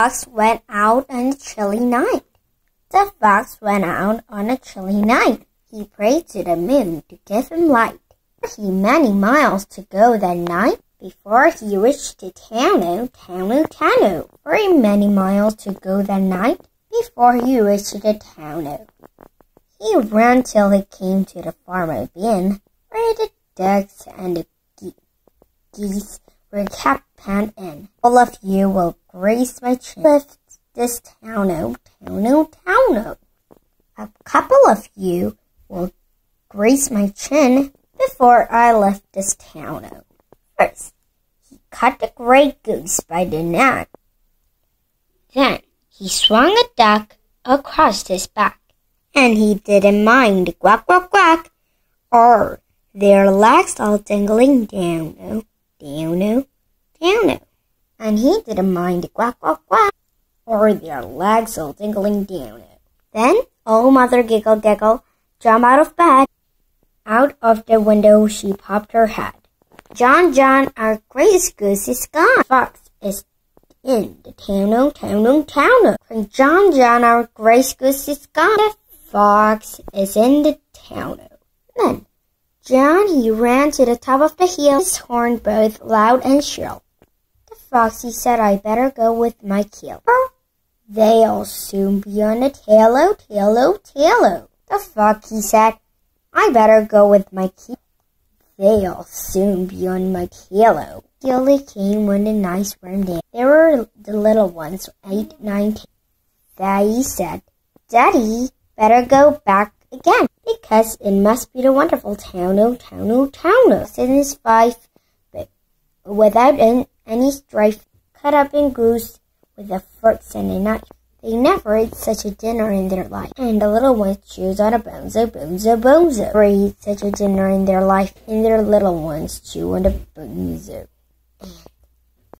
fox went out on a chilly night. The fox went out on a chilly night. He prayed to the moon to give him light. He many miles to go that night before he reached to Tano, Tano, Tano. Very many miles to go that night before he reached the Tano. He ran till he came to the farm again, where the ducks and the ge- geese kept penned in. All of you will grace my chin with this towno, towno, towno. A couple of you will grace my chin before I left this towno. First, he cut the gray goose by the neck. Then he swung a duck across his back, and he didn't mind quack quack quack, or their legs all dangling down, down, oh. And he didn't mind the quack quack quack, or their legs all tingling down. it. Then old Mother Giggle Giggle jumped out of bed. Out of the window she popped her head. John John, our grace goose is gone. Fox is in the town, oh, town, town. Cried John John, our grace goose is gone. The fox is in the town. Then John he ran to the top of the hill, his horn both loud and shrill. The fox he said, I better go with my keel. They'll soon be on the tailo, tailo, tailo. The fox he said, I better go with my keel. They'll soon be on my tailo. Till they came when the nice warm day. There were the little ones, eight, nine, ten. Daddy said, Daddy, better go back again, because it must be the wonderful town, oh, town, oh, town, oh. His wife, but without an, any strife, cut up in goose with a fork and a knife. They never ate such a dinner in their life, and the little ones chews on a bonzo, bonzo, bonzo. Never ate such a dinner in their life, and their little ones chew on a. And